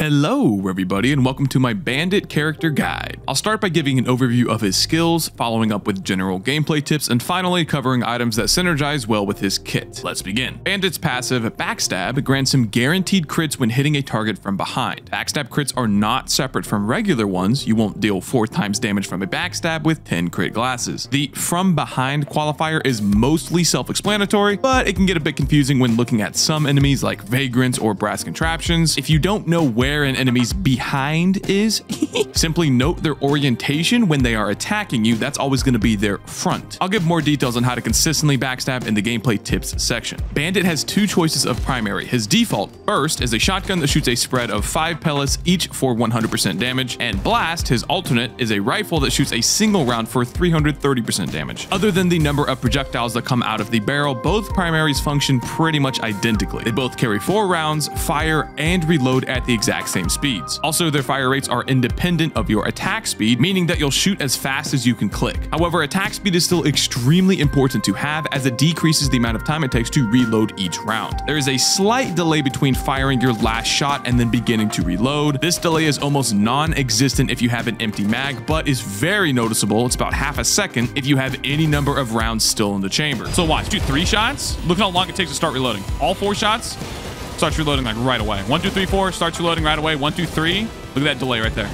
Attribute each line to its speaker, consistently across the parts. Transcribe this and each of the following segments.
Speaker 1: Hello everybody and welcome to my Bandit character guide. I'll start by giving an overview of his skills, following up with general gameplay tips, and finally covering items that synergize well with his kit. Let's begin. Bandit's passive, Backstab, grants him guaranteed crits when hitting a target from behind. Backstab crits are not separate from regular ones, you won't deal 4 times damage from a backstab with 10 crit glasses. The from behind qualifier is mostly self-explanatory, but it can get a bit confusing when looking at some enemies like Vagrants or Brass Contraptions. If you don't know where where an enemy's behind is, simply note their orientation when they are attacking you. That's always going to be their front. I'll give more details on how to consistently backstab in the gameplay tips section. Bandit has two choices of primary. His default, Burst, is a shotgun that shoots a spread of 5 pellets each for 100% damage, and Blast, his alternate, is a rifle that shoots a single round for 330% damage. Other than the number of projectiles that come out of the barrel, both primaries function pretty much identically. They both carry 4 rounds, fire, and reload at the exact exact same speeds. Also, their fire rates are independent of your attack speed, meaning that you'll shoot as fast as you can click. However, attack speed is still extremely important to have as it decreases the amount of time it takes to reload each round. There is a slight delay between firing your last shot and then beginning to reload. This delay is almost non-existent if you have an empty mag, but is very noticeable. It's about half a second if you have any number of rounds still in the chamber.
Speaker 2: So watch, do three shots. Look how long it takes to start reloading. All four shots, starts reloading like right away. One, two, three, four, starts reloading right away. One, two, three. Look at that delay right there.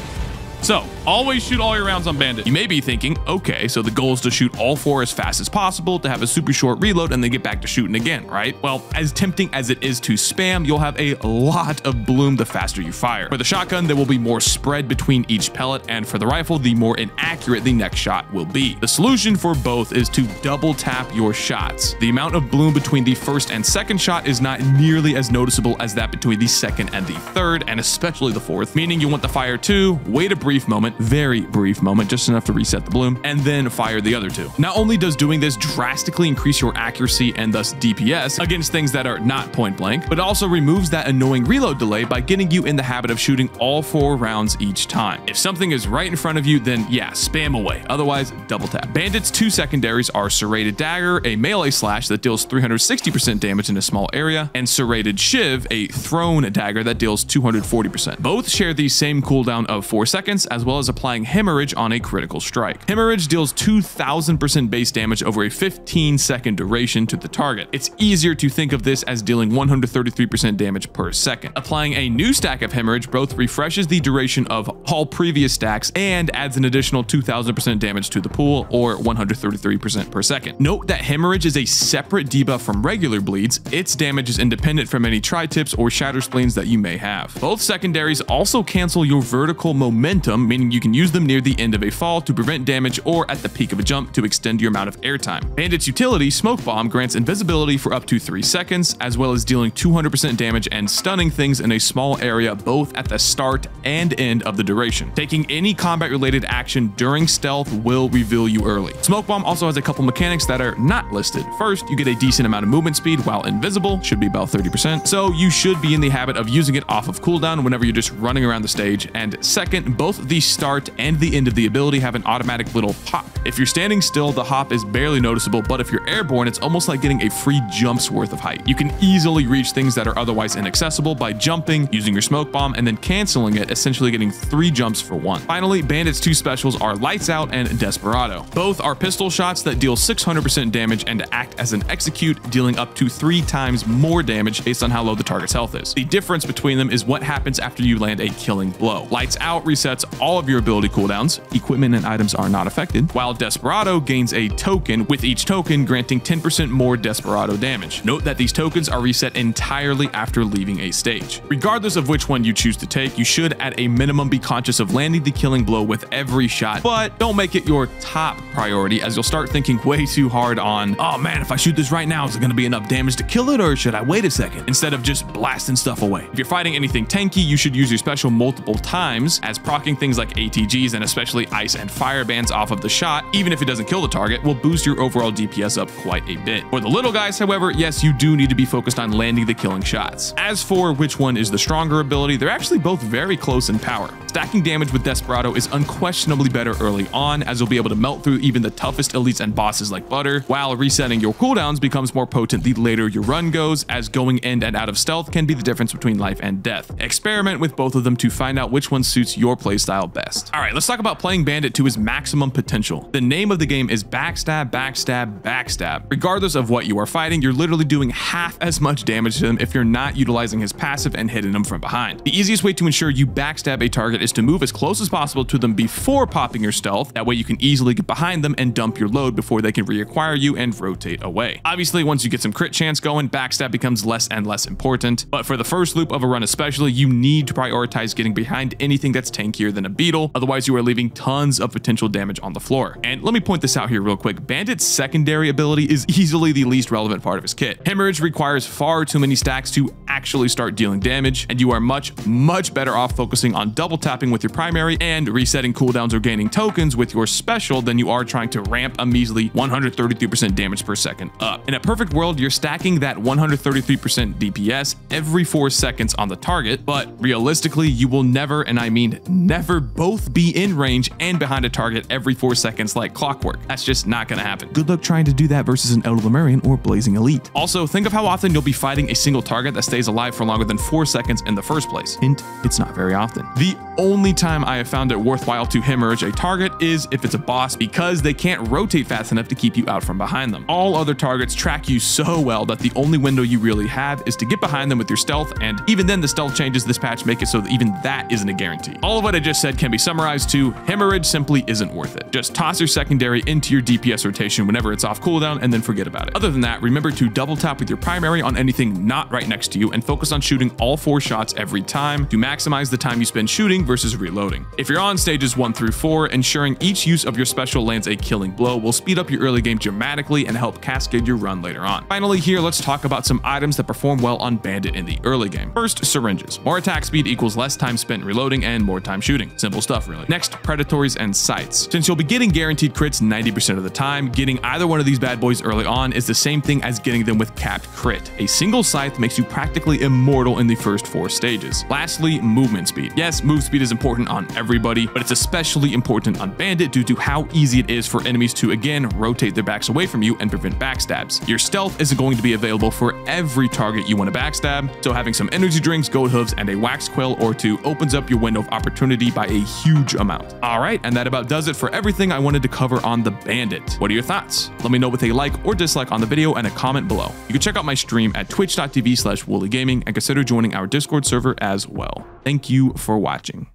Speaker 2: So, always shoot all your rounds on Bandit.
Speaker 1: You may be thinking, okay, so the goal is to shoot all four as fast as possible to have a super short reload and then get back to shooting again, right? Well, as tempting as it is to spam, you'll have a lot of bloom the faster you fire. For the shotgun, there will be more spread between each pellet, and for the rifle, the more inaccurate the next shot will be. The solution for both is to double tap your shots. The amount of bloom between the first and second shot is not nearly as noticeable as that between the second and the third, and especially the fourth, meaning you want to fire two, wait a brief moment, very brief moment, just enough to reset the bloom, and then fire the other two. Not only does doing this drastically increase your accuracy and thus DPS against things that are not point blank, but also removes that annoying reload delay by getting you in the habit of shooting all four rounds each time. If something is right in front of you, then yeah, spam away. Otherwise, double tap. Bandit's two secondaries are Serrated Dagger, a melee slash that deals 360% damage in a small area, and Serrated Shiv, a thrown dagger that deals 240%. Both share the same cooldown of 4 seconds, as well as applying Hemorrhage on a critical strike. Hemorrhage deals 2000% base damage over a 15 second duration to the target. It's easier to think of this as dealing 133% damage per second. Applying a new stack of Hemorrhage both refreshes the duration of all previous stacks and adds an additional 2000% damage to the pool or 133% per second. Note that Hemorrhage is a separate debuff from regular bleeds. Its damage is independent from any tri-tips or shatter spleens that you may have. Both secondaries also cancel your vertical momentum momentum, meaning you can use them near the end of a fall to prevent damage or at the peak of a jump to extend your amount of airtime. And its utility, Smoke Bomb, grants invisibility for up to 3 seconds, as well as dealing 200% damage and stunning things in a small area both at the start and end of the duration. Taking any combat-related action during stealth will reveal you early. Smoke Bomb also has a couple mechanics that are not listed. First, you get a decent amount of movement speed while invisible, should be about 30%, so you should be in the habit of using it off of cooldown whenever you're just running around the stage. And second, both the start and the end of the ability have an automatic little hop. If you're standing still, the hop is barely noticeable, but if you're airborne, it's almost like getting a free jump's worth of height. You can easily reach things that are otherwise inaccessible by jumping, using your smoke bomb, and then canceling it, essentially getting three jumps for one. Finally, Bandit's two specials are Lights Out and Desperado. Both are pistol shots that deal 600% damage and act as an execute, dealing up to three times more damage based on how low the target's health is. The difference between them is what happens after you land a killing blow. Lights Out resets all of your ability cooldowns. Equipment and items are not affected, while Desperado gains a token, with each token granting 10% more Desperado damage. Note that these tokens are reset entirely after leaving a stage. Regardless of which one you choose to take, you should at a minimum be conscious of landing the killing blow with every shot, but don't make it your top priority as you'll start thinking way too hard on, oh man, if I shoot this right now, is it going to be enough damage to kill it or should I wait a second? Instead of just blasting stuff away. If you're fighting anything tanky, you should use your special multiple times as procking things like ATGs and especially ice and fire bands off of the shot, even if it doesn't kill the target, will boost your overall DPS up quite a bit. For the little guys, however, yes, you do need to be focused on landing the killing shots. As for which one is the stronger ability, they're actually both very close in power. Stacking damage with Desperado is unquestionably better early on, as you'll be able to melt through even the toughest elites and bosses like Butter, while resetting your cooldowns becomes more potent the later your run goes, as going in and out of stealth can be the difference between life and death. Experiment with both of them to find out which one suits your playstyle best. Alright, let's talk about playing Bandit to his maximum potential. The name of the game is Backstab, Backstab, Backstab. Regardless of what you are fighting, you're literally doing half as much damage to them if you're not utilizing his passive and hitting them from behind. The easiest way to ensure you backstab a target is to move as close as possible to them before popping your stealth. That way you can easily get behind them and dump your load before they can reacquire you and rotate away. Obviously, once you get some crit chance going, backstab becomes less and less important. But for the first loop of a run especially, you need to prioritize getting behind anything that's tankier than a beetle. Otherwise, you are leaving tons of potential damage on the floor. And let me point this out here real quick. Bandit's secondary ability is easily the least relevant part of his kit. Hemorrhage requires far too many stacks to actually start dealing damage, and you are much, much better off focusing on double tapping with your primary and resetting cooldowns or gaining tokens with your special than you are trying to ramp a measly 133% damage per second up. In a perfect world, you're stacking that 133% DPS every 4 seconds on the target, but realistically, you will never, and I mean never, both be in range and behind a target every 4 seconds like clockwork. That's just not going to happen. Good luck trying to do that versus an Elder Lemurian or Blazing Elite. Also, think of how often you'll be fighting a single target that stays alive for longer than 4 seconds in the first place. Hint, it's not very often. The only time I have found it worthwhile to hemorrhage a target is if it's a boss because they can't rotate fast enough to keep you out from behind them. All other targets track you so well that the only window you really have is to get behind them with your stealth, and even then the stealth changes this patch make it so that even that isn't a guarantee. All of what I just said can be summarized to hemorrhage simply isn't worth it. Just toss your secondary into your DPS rotation whenever it's off cooldown and then forget about it. Other than that, remember to double tap with your primary on anything not right next to you and focus on shooting all four shots every time to maximize the time you spend shooting versus reloading. If you're on stages 1 through 4, ensuring each use of your special lands a killing blow will speed up your early game dramatically and help cascade your run later on. Finally here, let's talk about some items that perform well on Bandit in the early game. First, syringes. More attack speed equals less time spent reloading and more time shooting. Simple stuff really. Next, predatories and scythes. Since you'll be getting guaranteed crits 90% of the time, getting either one of these bad boys early on is the same thing as getting them with capped crit. A single scythe makes you practically immortal in the first four stages. Lastly, movement speed. Yes, move speed is important on everybody, but it's especially important on Bandit due to how easy it is for enemies to again rotate their backs away from you and prevent backstabs. Your stealth isn't going to be available for every target you want to backstab, so having some energy drinks, goat hooves, and a wax quill or two opens up your window of opportunity by a huge amount. Alright, and that about does it for everything I wanted to cover on the Bandit. What are your thoughts? Let me know with a like or dislike on the video and a comment below. You can check out my stream at twitch.tv slash wooliegaming and consider joining our Discord server as well. Thank you for watching.